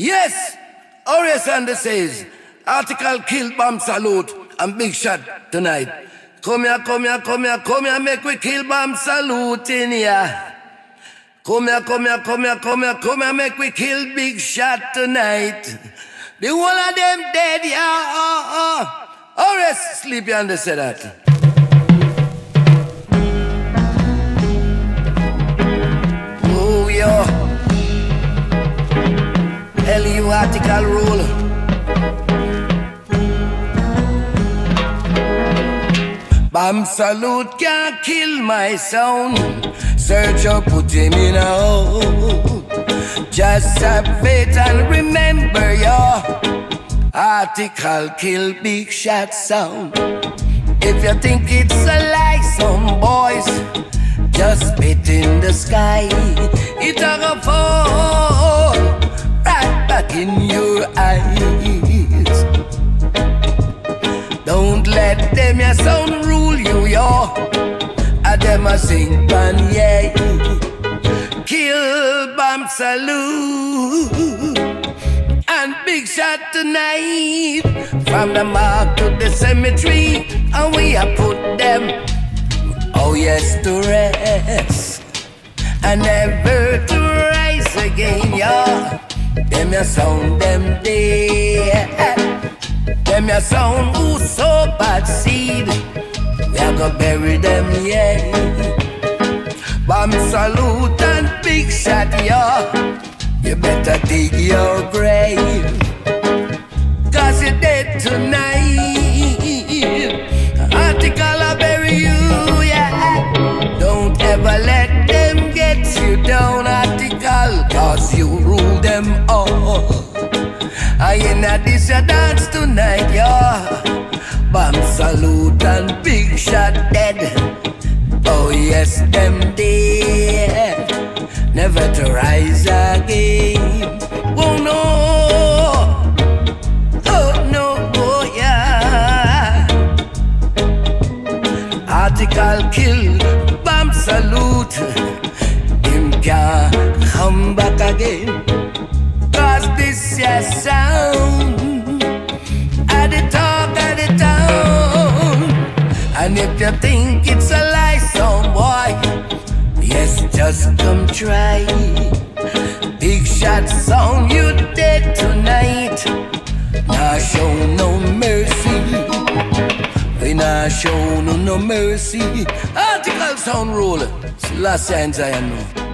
Yes, Horace Anders says, Heartical kill Bam Salute and big shot tonight. Come here, come here, come here, come here, make we kill Bam Salute in here. Come here, come here, come here, come here, come here, make we kill big shot tonight. The whole of them dead, yeah, oh, oh. Horace, sleepy Andy say that. LU Heartical rule. Bam salute can't kill my sound. Search or put him in a hole. Just have faith and remember your Heartical kill big shot sound. If you think it's a lie, some boys just spit in the sky. In your eyes. Don't let them your sound rule you, yo. A them a sing pan, yeah. Kill Bam Salute and big shot tonight. From the mark to the cemetery, and we have put them, oh yes, to rest. And never to rise again, yeah. Them your sound, them dead. Them your sound who so bad seed. We are gonna bury them, yeah. Bam Salute and big shot, yeah. You better dig your grave. Cause you're dead tonight. I in a this a dance tonight, yeah. Bam Salute and big shot dead. Oh yes, them dead. Never to rise again. Oh no. Oh no, oh yeah. Heartical kill, Bam Salute. Him can't come back again. Sound. And if you think it's a lie, some boy Yes, just come try. Big shot sound, you dead tonight. Nah show no mercy. We nah show no, no mercy. Heartical sound rule. Last signs I know